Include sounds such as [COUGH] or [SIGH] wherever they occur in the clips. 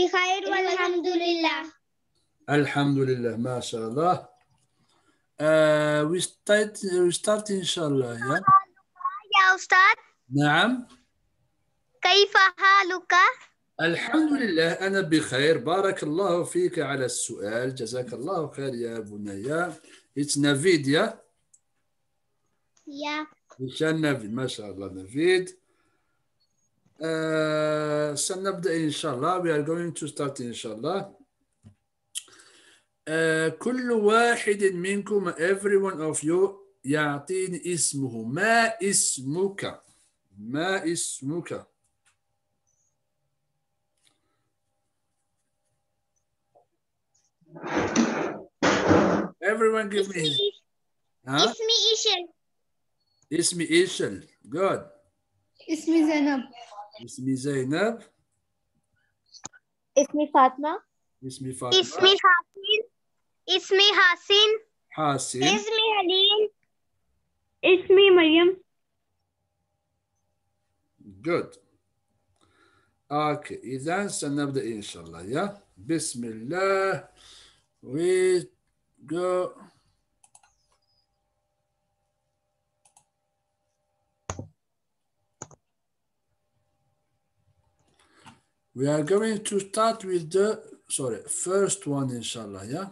بخير والحمد لله. الحمد لله ما شاء الله. uh, we start we start إن شاء الله يا يا أستاذ. نعم. كيف حالك؟ الحمد لله أنا بخير. بارك الله فيك على السؤال. جزاك الله خير يا بني It's Navid يا يا نافيد ما شاء الله نافيد آه سنبدأ إن شاء الله we are going to start إن شاء الله آه كل واحد منكم every one of you يعطيني اسمه ما اسمك ما اسمك everyone give me ها اسمي إيشل اسمي إيشل good اسمي زينب اسمي زينب اسمي فاطمة اسمي فاطمة اسمي حسين اسمي حسين حاسين اسمي هليل اسمي مريم good اوكي اذا سنبدا ان شاء الله يا بسم الله we go we are going to start with the sorry first one inshallah yeah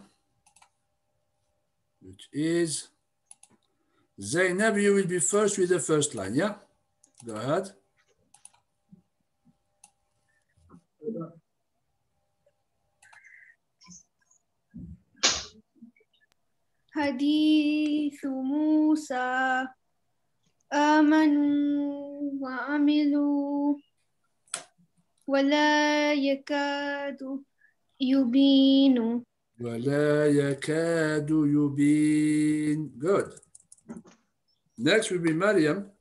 which is Zainab you will be first with the first line yeah go ahead حديث موسى آمنوا وعملوا ولا يكاد يبين ولا يكاد يبين good next will be Maryam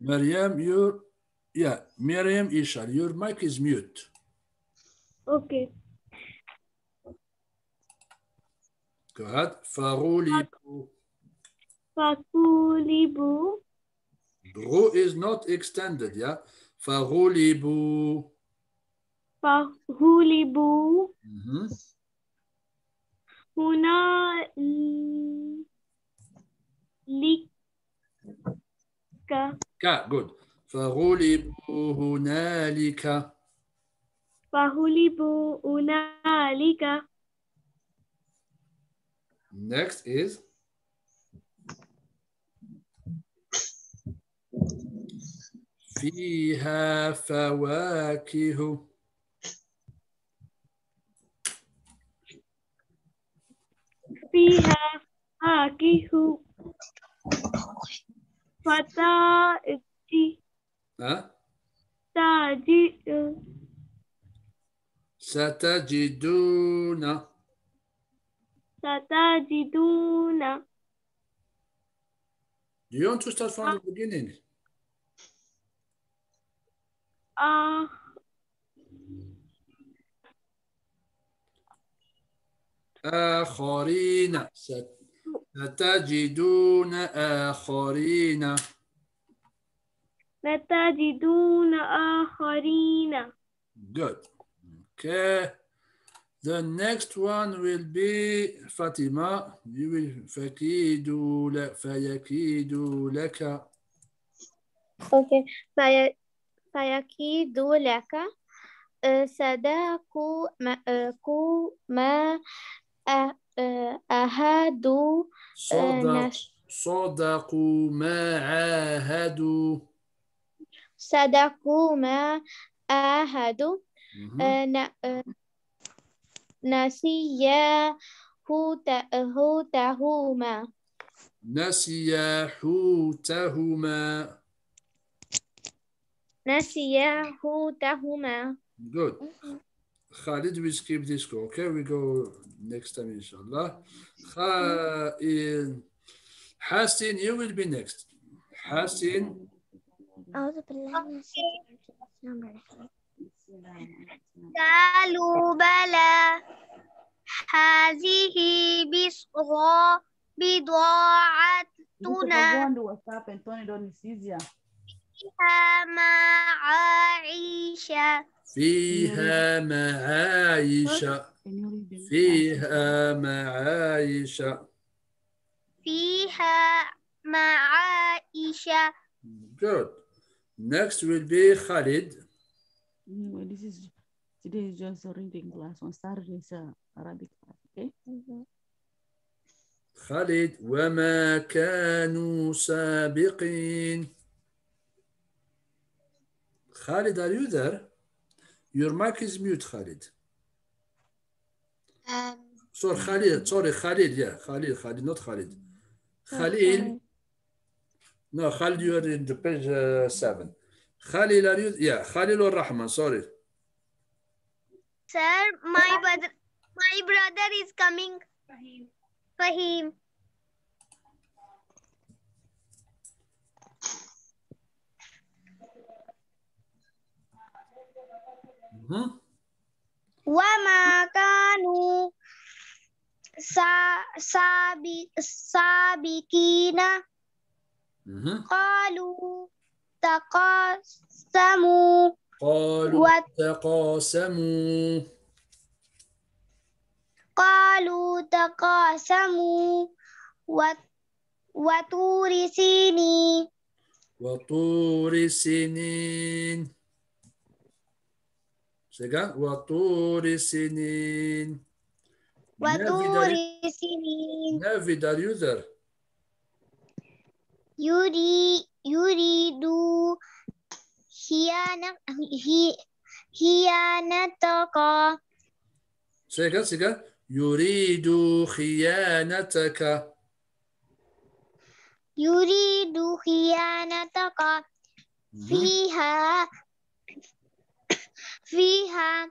Maryam, your Yeah, Miriam Ishar, your mic is mute. Okay. Go ahead. Farulibu. Farulibu. Bro is not extended, yeah? Farulibu. Farulibu. Mm -hmm. Huna lika. Ka, good. فغلبوا هنالك. فغلبوا هنالك Next is فيها فواكه فيها فاكهة فتأتي ستجدون. ستجدون. Do you want to start from the beginning? آه. آخرين. ست- ستجدون آخرين. ستجدون آخرين Good. Okay. The next one will be Fatima. You will فكيد لك فيكيد لك أوكي في فيكيد لك آه، صداق ما آه، كو ما آه، آه، أهدوا صدق نش- صدقوا ما عاهدوا صدقوا ما عاهدوا. آه، آه، نسيا هوت- هوتهما نسيا حوتهما نسيا هوتهما Good. Khalid, we skip this go. Okay, we go next time, inshallah. Kha- in- Hassin, you will be next. Hassin, أعوذ بالله من الشيطان قالوا بلى. هذه بصغى بضاعتنا. فيها معايش فيها معايش فيها معايش فيها معايش Good. next will be Khalid Anyway, this is today is just a reading class. On Saturday is a Arabic class. Okay. Khalid وما كانوا سابقين Khalid are you there your mic is mute Khalid sorry Khalid sorry Khalid yeah Khalid Khalid not Khalid Khalil no Khalid you are in the page uh, 7 Khalil are you yeah Khalil or Rahman sorry Sir, my brother, my brother is coming. Fahim. Mhm. وما كانوا سا- سابق سابقين Mhm. قالوا تقاسموا. قالوا تقاسموا. قالوا تقاسموا. وطور سنين وطور سنين Sega وطور سنين وطور سينين. نافي دار يوزر يري يريد خيانة هي خيانتك Second, second. يريد خيانتك يريد خيانتك. فيها فيها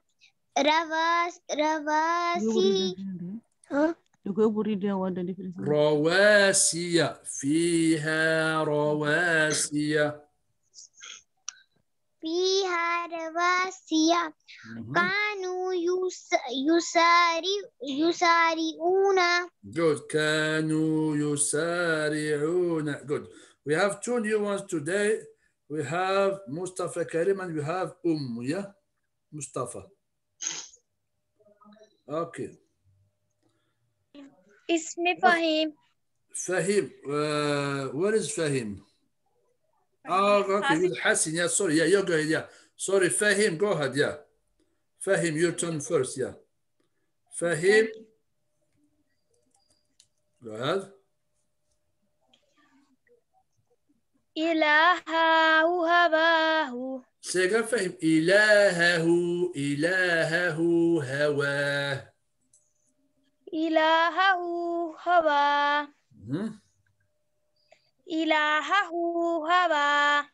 رواس رواسي رواسي فيها رواسي فيها رواسي Mhm. كانوا يس يسارع يسارعون Good. كانوا يسارعون. Good. We have two new ones today. We have Mustafa Karim and we have Umm, yeah? Mustafa. Okay. اسمي فهيم فهيم وير از فهيم آه أوكي حسن يا سوري يا يو جو يا سوري فهيم جو هاد يا فهيم يور تون فيرست يا فهيم جو هاد إلهه هواه. سيقى فهم إلهه إلهه هواه. إلهه هوى مهم. إلهه هوى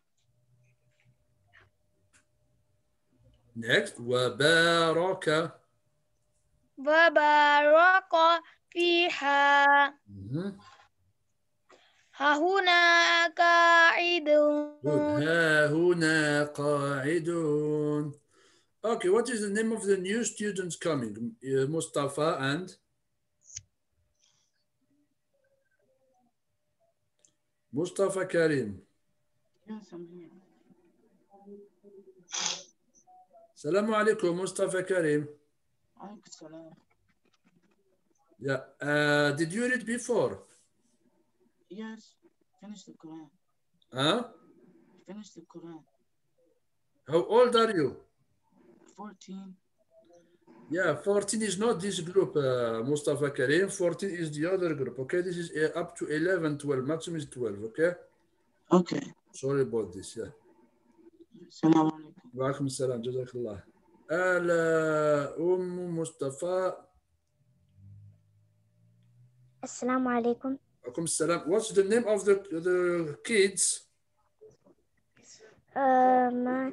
next وبارك وبارك فيها مهم. هنا قاعد Good. ها هنا قاعدون Okay, what is the name of the new students coming? Uh, Mustafa and Mustafa Karim. Yes, I'm here. Salamu alaikum, Mustafa Karim. Alaikum. Yeah. Uh, did you read before? Yes, finish the Quran. Huh? Finish the Quran. How old are you? 14. Yeah, 14 is not this group, uh, Mustafa Karim. 14 is the other group. Okay, this is uh, up to 11, 12. Maximum is 12. Okay. Okay. Sorry about this. Yeah. Assalamualaikum. salam. Jazakallah. Ala uh, um Mustafa. Assalamualaikum. salam. What's the name of the the kids? Um, uh,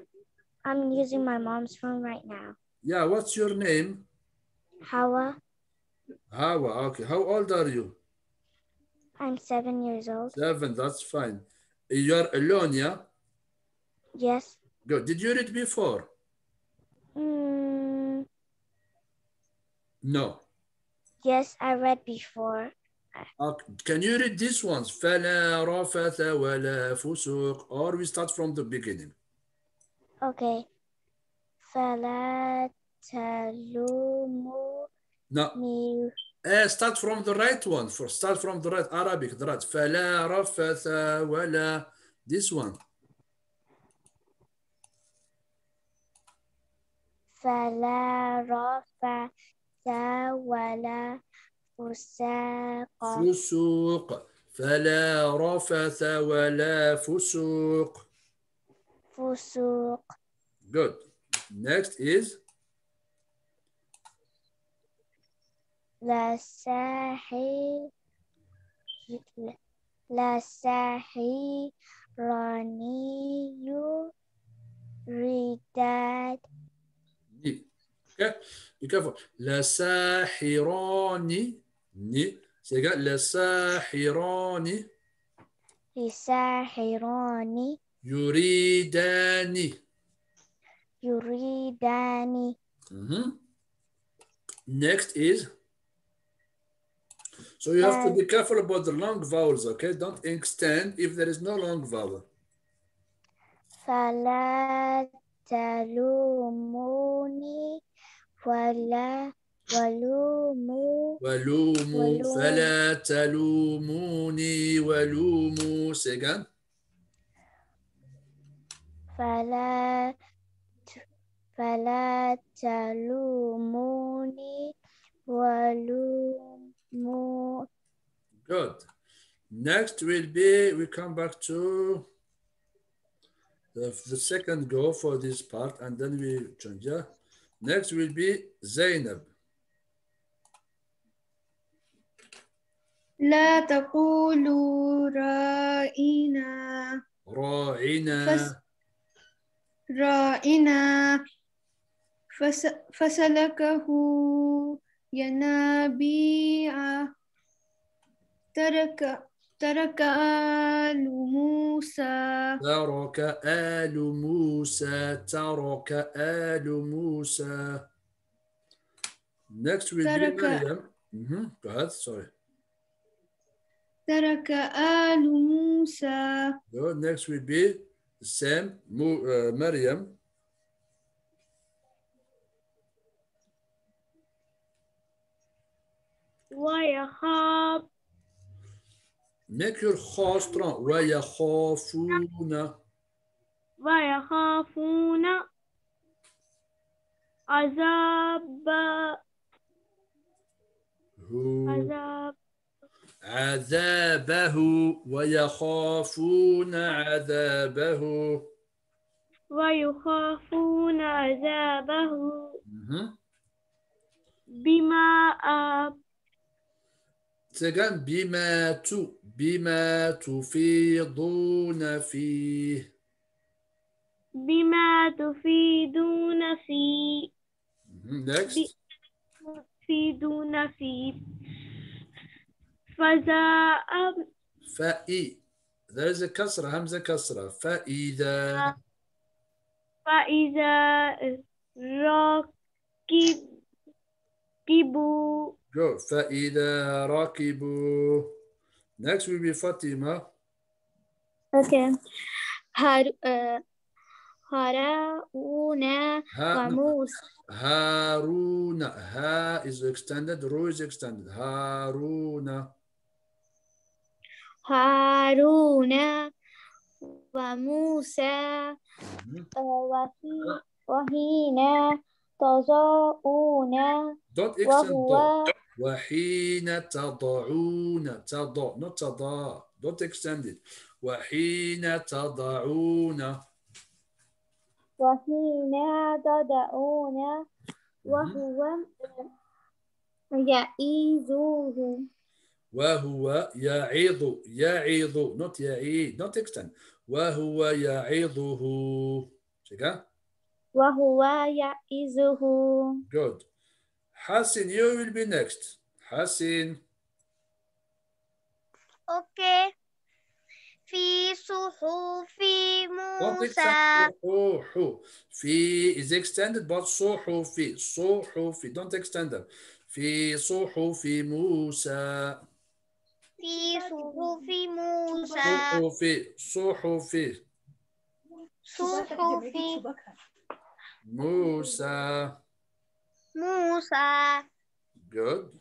I'm using my mom's phone right now. Yeah, what's your name? Hawa Hawa. Okay. How old are you? I'm seven years old Seven. That's fine. You are alone, yeah? yes Good. Did you read before? mm, No. Yes, I read before. Okay. Can you read these ones? فلا رفث ولا فسوق or we start from the beginning. Okay. فلا تلوموني No, uh, start from the right one. For start from the right Arabic, the right. فلا رفث ولا this one. فلا رفث ولا فساق فسوق فلا رفث ولا فسوق. فسوق Good. Next is? La sahi, la sahi raniyu ridad. Okay, be careful. La sahirani, ni. Say again, la sahirani. La sahirani. Yuridani يريدان. يريدان Mhm. Next is. So you have to be careful about the long vowels, okay? Don't extend if there is no long vowel. فلا تلوموني ولا ولوموا ولوموا ولوموا. فلا تلوموني ولوموا Say again. فلا فلا تلوموني ولوموا Good. Next will be, we come back to the, the second go for this part and then we change. Yeah. Next will be Zainab. لا تقولوا رأينا راعنا فس- رأينا فس فسلكه ينابيع ترك ترك آل موسى ترك آل موسى ترك آل موسى Next will ترك- be Maryam. Mhm. Go ahead, sorry. ترك آل موسى Good. Next will be the same, Mu- uh, Maryam. ويخاف kha strong. ويخافون ويخافون عذاب. عذاب. عذابه. ويخافون عذابه. ويخافون عذابه. بما آب. Second, بما تو بما تفيضون فيه. بما تفيدون فيه. Next. تفيدون فيه. فجاء فإي. There is a كسرة همزة كسرة. فإذا. فإذا ركبوا Good. فإذا ركبوا Next will be فاطمة Okay. هار uh, هارون ها وموسى هارون ها is extended. رو is extended. هارون هارون وموسى وحين تضاءون Don't extend. وحين تضعون تضع not تضع don't extend it. وحين تضعون. وحين تضعون. وهو يعيذهم وهو يعظ يعظ not يعيد not extend. وهو يعظه شكا وهو يعيذه. Good. حسن you will be next حسن Okay. في صحف Don't موسى extend صحو في is extended but صحف صحف don't extend them في صحف موسى في صحف موسى صحف صحف صحف موسى موسى. Good.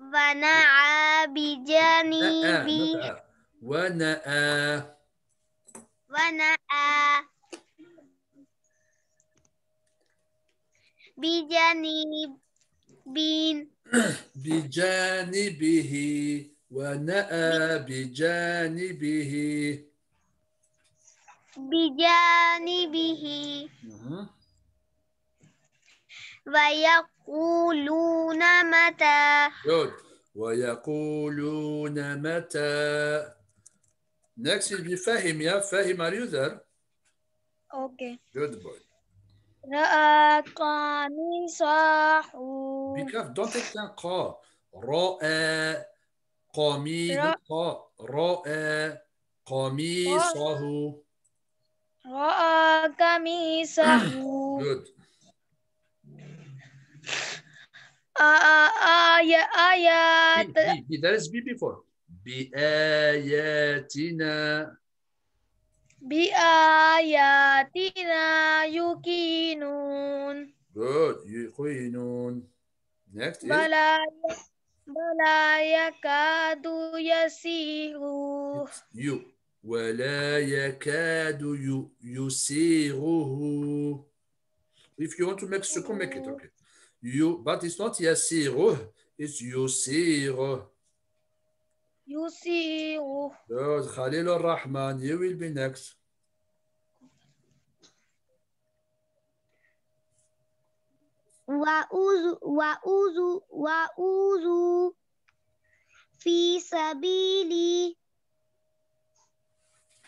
ونعى بجانبه. ونأى ونأى بجانب بجانبه. ونأى بجانبه. بجانبه. ويقولون متى Good. ويقولون متى Next is بفهم يا فهم are you there? Okay. Good boy. رأى قميصه Be careful. Don't take that قا رأى رأ- قا رأى قميصه رأى قميصه Good. آية B, آيات B, B. That is B before. بآياتنا بآياتنا يوقنون Good. يقينون. Next is بلى بلى يكاد يسير you. ولا يكاد ي- يسيغه. If you want to make sukun, make it okay. You, but it's not يسيغه, it's يسيغه. يسير Good. Khalil al-Rahman, you will be next. وأوذوا وأوذوا وأوذوا في سبيلي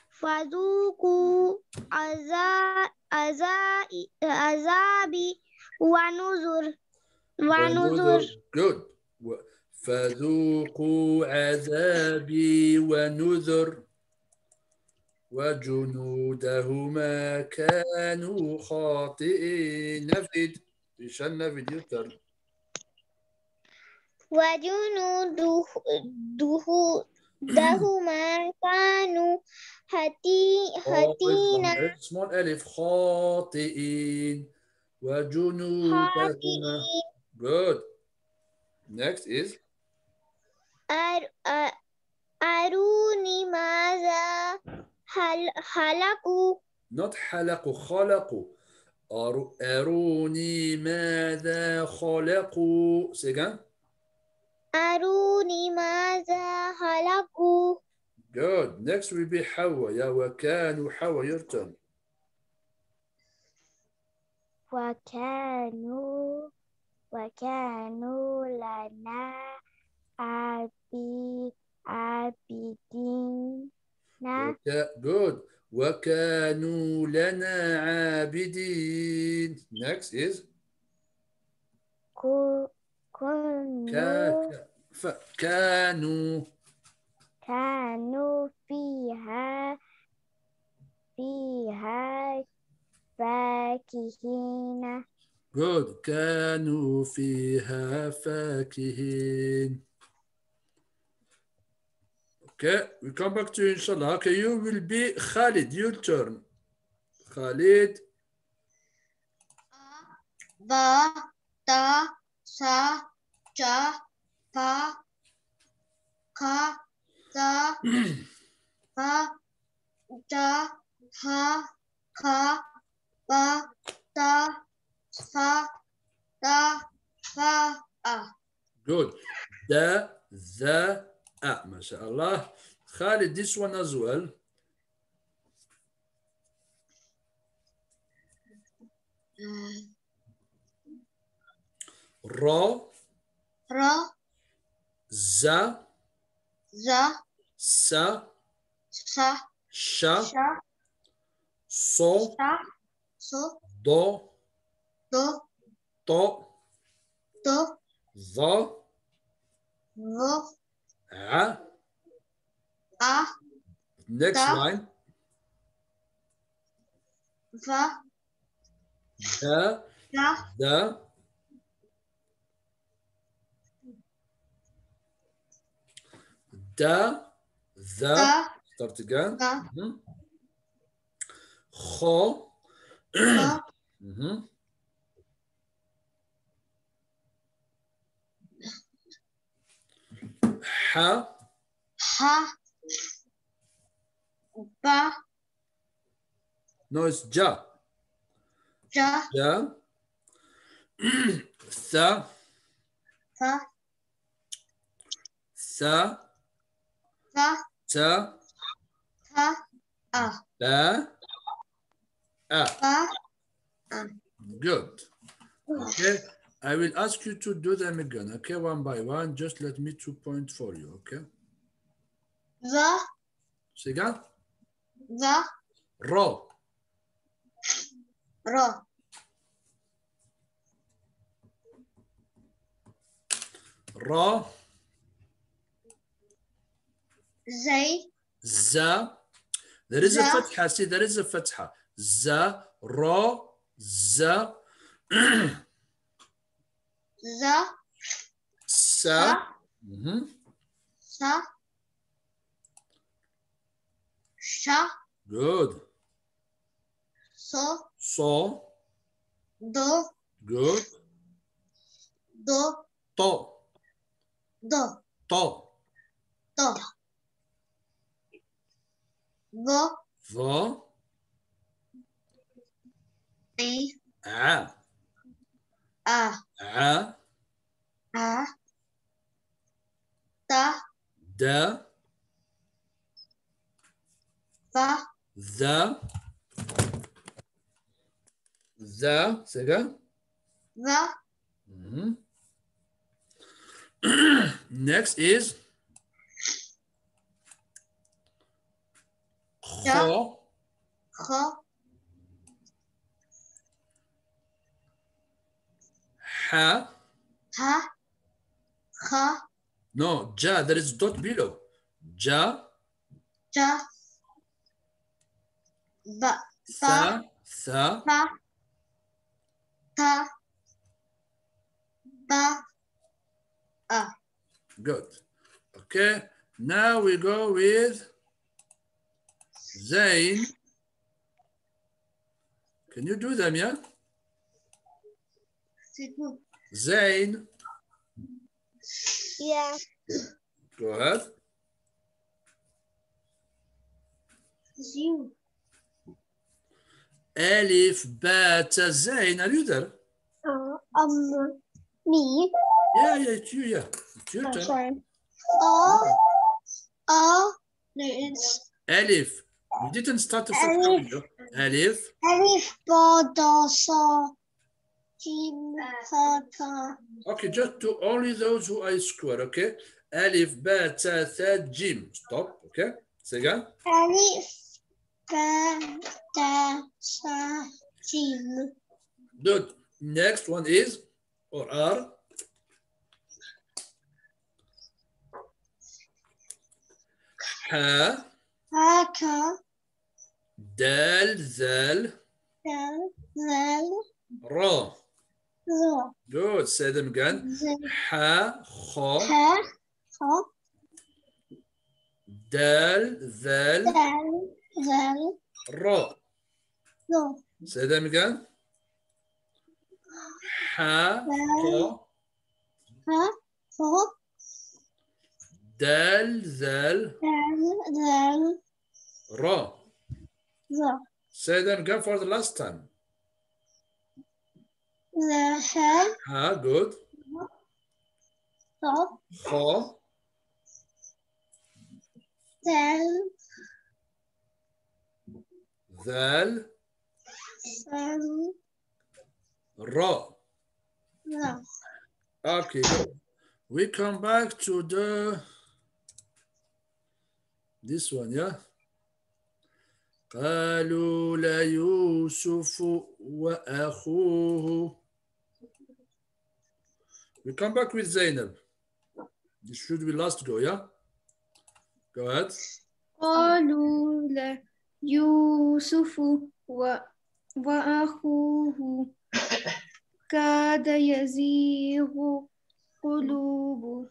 فذوقوا عذا- عذا- عذابي ونذر ونذر good فذوقوا عذابي ونذر. وجنودهما كانوا خاطئين. نفد بشان نفد يذكر؟ وجنودهما كانوا هتينا oh, اسم خاطئين. وجنودهما good. Next is? أروني ماذا هل خلقوا not خلقوا أر- أروني ماذا خلقوا سيجان أروني ماذا خلقوا Good. Next will be حواء يا وكانوا حواء your turn. وكانوا وكانوا لنا عبي عابدين Good. وكانوا لنا عابدين. Next is كانوا كانوا كانوا فيها فيها فاكهين قد كانوا فيها فاكهين. Okay, we come back to you, inshallah. Okay, you will be Khalid. Your turn. Khalid. Ba, ta, sa, cha, pa, ka, ta, pa, ta, ha, ka, ba, ta, fa, da, fa, a. Good. Da, the, a. MashaAllah. Khalid, this one as well. Ra. Ra. Za. Za. Sa. Sa. Sha. Sha. So. Sa. So. Do to, to, to, zo, zo, a, a. Next ta, line. Va, the, da, the. The, the, da, start again. Da. Mm -hmm. Kho. mm -hmm. Ha. ha, ba, No, it's ja. ja, Ja. Tha. va, Tha. va, Ta. ta, a, Ba. Ah. ba, Good. Okay. I will ask you to do them again. Okay, one by one. Just let me two point for you. Okay. va, Say again. va, Ro. ro, Ra. zay, Za. There is a Za. fatha. See, there is a fatha. Za. Ra. Za. [CLEARS THROAT] za, Sa. sa, Mhm. sa, sha, Good. so, So. do, Good. do, To. do, To. do, vo, i, A. a, A. a, ta, Da. va, The. The. Say again. va, Mhm. [CLEARS THROAT] Next is kho, Ha. ha, kha, No, Ja. There is dot below. Ja. ja, ba, Tha. Tha. ta, ta, ba, a, Good. Okay. Now we go with Zain. Can you do them, yeah? C'est tout. Zain. Yeah. Go ahead. Zoom. Elif, Bat, Zain. Are you there? Uh, um, me. Yeah, yeah, it's you, yeah. It's your Oh, turn. sorry. O, O, no, it's Alif. You didn't start the first Alif. video. Alif. Alif, Ba, Sa, Jim, Ha, Ta. Okay, just do only those who I square, okay? Alif, Ba, Ta, Tha, Jim. Stop, okay? Say again. Alif, Ba, Da, Sa, Jim. Good. Next one is, or are, Ha, Ha, Ka, Dal, Zal, Dal, Zal, Ra. Good. Say them again. Ha, kho. Ha, kho. Del, zel. Del, zel. Ro. Ro. Say them again. Ha, kho. Ha, kho. Del, zel. Del, zel. Ro. Ro. Say them again for the last time. Z, Ha, Ha, good. Ka, Kha, Dal, Zal, Zal, Ra. Zo. Okay, good. We come back to the this one, yeah. قالوا ليوسف وأخوه We come back with Zainab. This should be last go, yeah? Go ahead. قالوا ليوسف و- وأخوه كاد يزيغ قلوب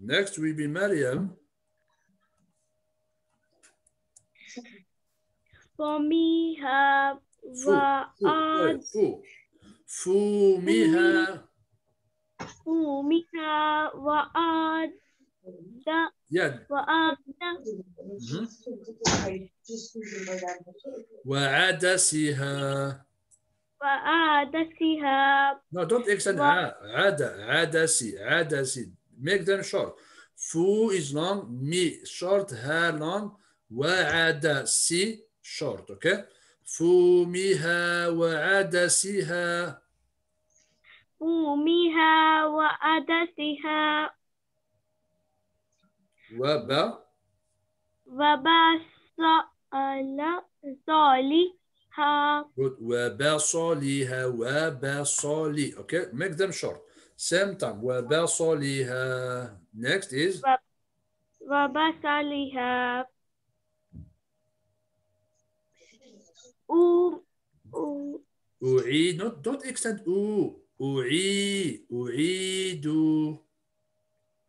Next will be Maryam. فمها Fu. Fu. sorry, وعاد Fu. Fumiha. فمها Yeah. وعاد Mhm. وعدسها. وعادسها No, don't extend Wa- a. Ada. Adasi. Make them short. Fu is long. Mi short. Ha long. وعدسي short. Okay. فومها وعدسها فمها وعدسها وب وبصل صالحها Good. وبصلها وبصلي. Okay. Make them short. Same time. وبصلها. Next is وبصلها أعيد. Not, don't extend أو. أعيد. أعيد.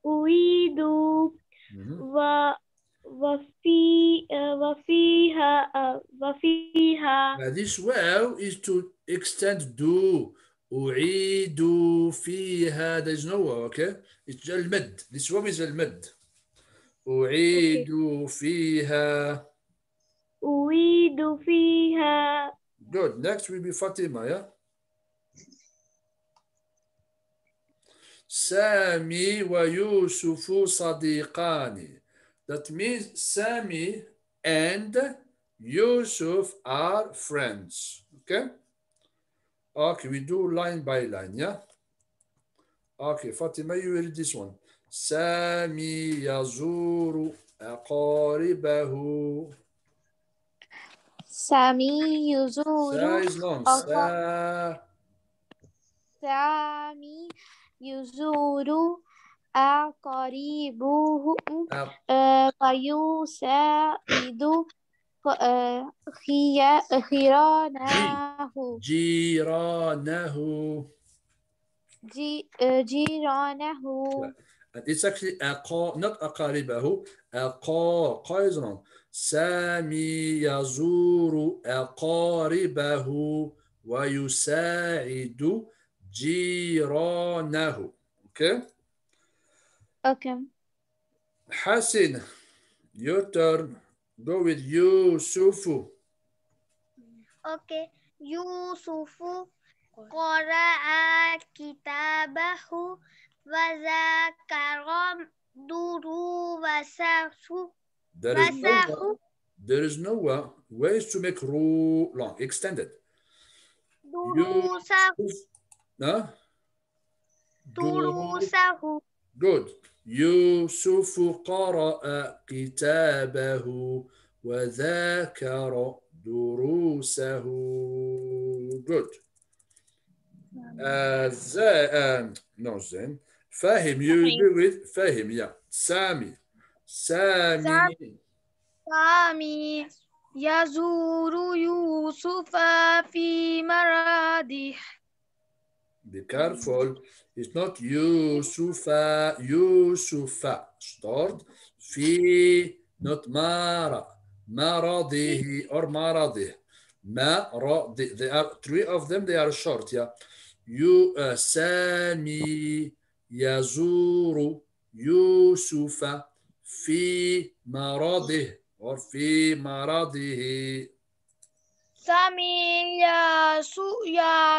أريد Mhm. و وفي وفيها وفيها Now this wow is to extend do. أعيد فيها. There's no wow, okay? It's المد. This wow is المد. أعيد فيها. أريد فيها Good. Next will be Fatima, yeah? Sami wa Yusufu sadiqani. That means Sami and Yusuf are friends. Okay? Okay, we do line by line, yeah? Okay, Fatima, you read this one. Sami yazuru aqaribahu. Sami yazuru. Sa is long. Sa. Sami يزور أقاربه أق- آه، ويساعد آه، خي- خيرانه. جيرانه. جي- آه، جيرانه. It's actually أقا not أقاربه أقا wrong سامي يزور أقاربه ويساعد جيرانه okay أوكي حسن your turn go with يوسف Okay. يوسف قرأ كتابه وذكر دروسه there is no مسه there is no uh, ways to make ru long extended دروسه Huh? دروسه Good. يوسف قرأ كتابه وذاكر دروسه. Good. Uh, ز- um, no, Zen. فاهم. You agree with فاهم. Yeah. سامي. سامي. سامي يزور يوسف في مرضه Be careful. It's not Yusufa, Yusufa. Stored. Fi, not Mara. Maradihi or Maradih. Maradi. They are three of them, they are short, yeah. You uh, Sami Yazuru Yusufa fi Maradi, or fi maradihi. Sami yasu ya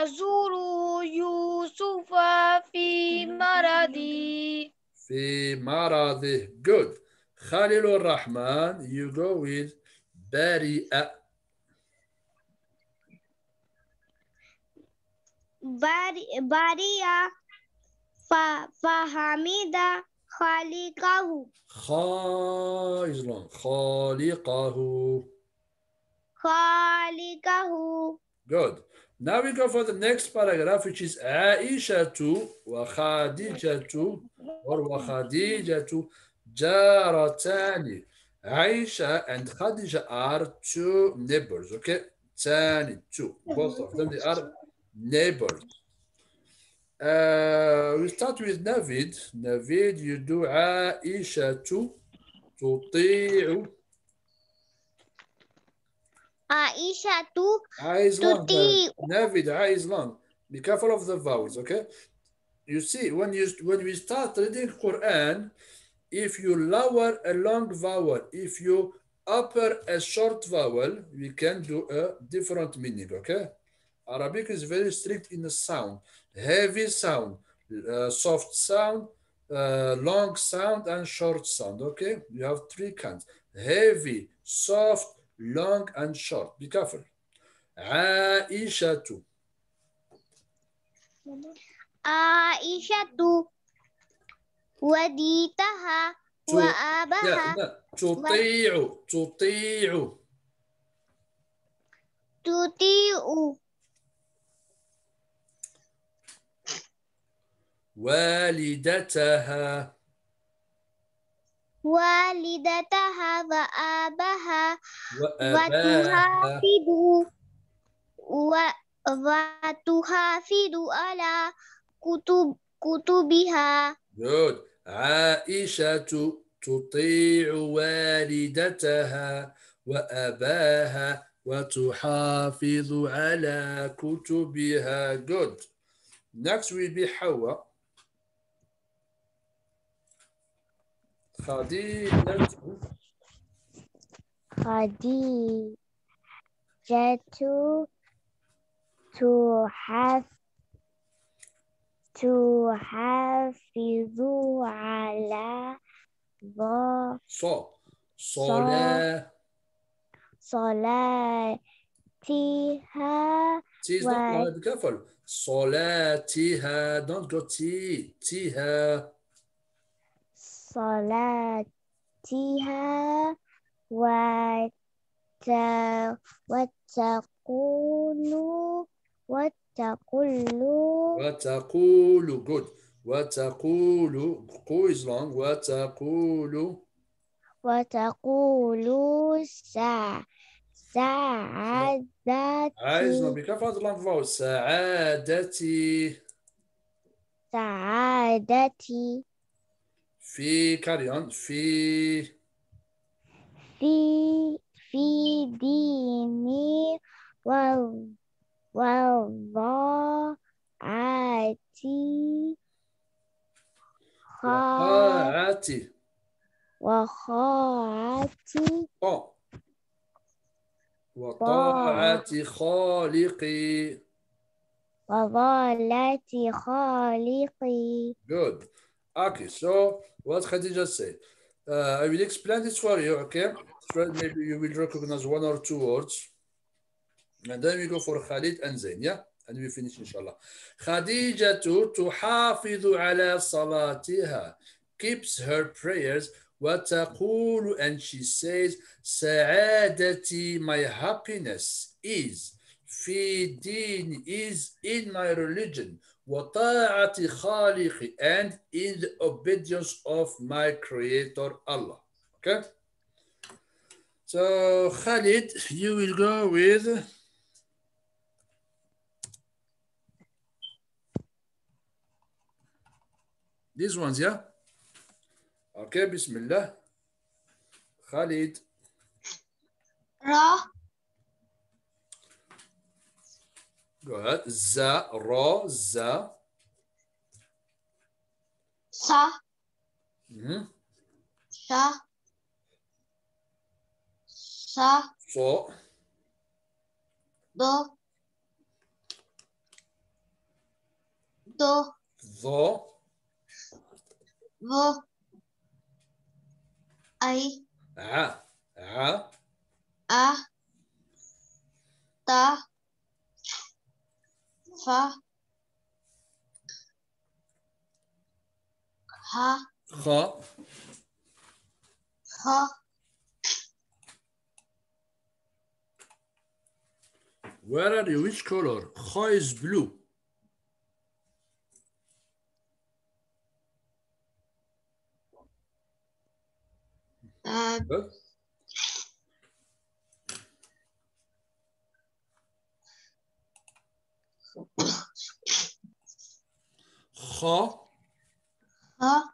يوسف في مرضه في مرضه. Good. خليل الرحمن. You go with برئ. بر- بريا ف- فحمد خالقه خا is long. خالقه. خالقه Good. Now we go for the next paragraph, which is Aisha to Wahadija Khadijatu or Wahadija Khadijatu jaratani. Aisha and Khadija are two neighbors, okay? Tani, two. Both of them, they are neighbors. Uh, we start with Navid. Navid, you do Aisha to, to Aishatu. I is long. Navid, a is long. Be careful of the vowels, okay? You see, when you when we start reading Quran, if you lower a long vowel, if you upper a short vowel, we can do a different meaning, okay? Arabic is very strict in the sound, heavy sound, uh, soft sound, uh, long sound, and short sound, okay? You have three kinds, heavy, soft, long, and short. Be careful. عائشة Aisha tu وديتها تو- وأباها لا لا تطيع تطيع تطيع والدتها والدتها وأباها وأباها وتحافظ وتحافظ على كتب كتبها Good. عائشة تطيع والدتها وأباها وتحافظ على كتبها. Good. Next will be حواء. خديجة خديجة تحف تحافظ على ظ- ص صلاة صلاتها T is Why? not be careful. صلاتها don't go T تها صلاتها وت وتقول وتقول وتقول good. وتقول قو is long وتقول وتقول سع سعادتي عايز of the long vowel? سعادتي سعادتي في on في في في ديني و وضاعتي خا وطاعتي وخاعتي طاع وطاعة خالقي. وضالتي خالقي. Good. Okay, so what Khadija said. Uh, I will explain this for you, okay? First, maybe you will recognize one or two words. And then we go for Khalid and Zain, yeah? And we finish, inshallah. Khadija تحافظ على صلاتها, keeps her prayers, وتقول, and she says, سعادتي, my happiness is, في دين is in my religion, وطاعة خالقي, and in the obedience of my creator Allah. Okay? So Khalid, you will go with these ones, yeah? Okay, Bismillah. Khalid, را Go ahead. Za, za. Sa. Mm-hmm. Sa. Sa. Do. Do. Vo. Ah. Ah. Ah. Ta ha, ha, ha. Where are you? Which color? Ha is blue. Uh, Ha. Ha.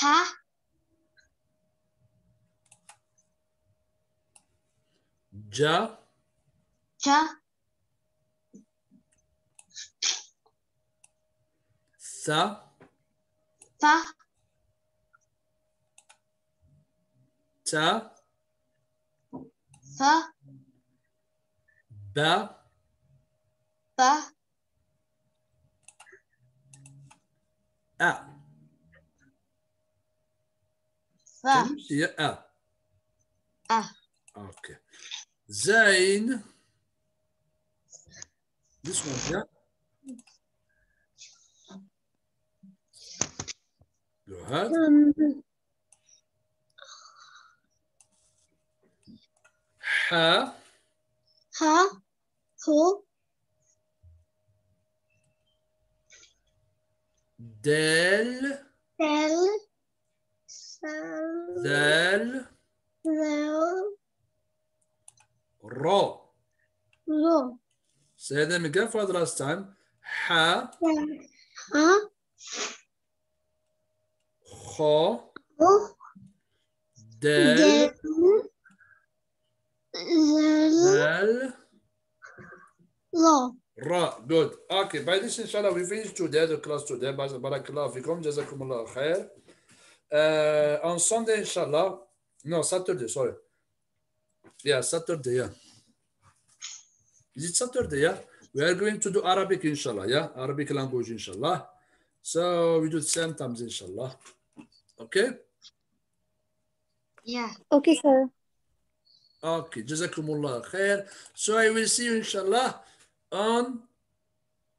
Ha. Ja. Ja. Sa. Sa. Sa. Sa. Ba. Ba. A. Sa. هي A. A. Okay. Zain. This one, yeah. Go ahead. Um, ح هو del, دل del, ذل ro. رو Say them again for the last time. Ha, kho, هو del, دل del, رو Ra, good. Okay, by this, inshallah, we finish today, the class today. Baz- Barakallah fikum, jazakumullah khair. Uh, on Sunday, inshallah, no, Saturday, sorry. Yeah, Saturday, yeah. Is it Saturday, yeah? We are going to do Arabic, inshallah, yeah? Arabic language, inshallah. So we do the same times, inshallah. Okay? yeah Okay, sir. Okay, jazakumullah khair. So I will see you inshallah on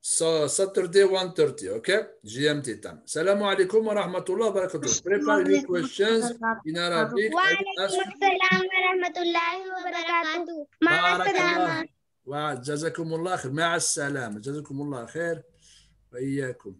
so Saturday 1.30, okay? GMT time. Salamu alaikum wa rahmatullah wa barakatuh. Prepare your questions in Arabic. Wa alaikum salam wa rahmatullahi wa barakatuh. Ma'a salama. Wa jazakumullah khair. Ma'a salama. Jazakumullah khair. وإياكم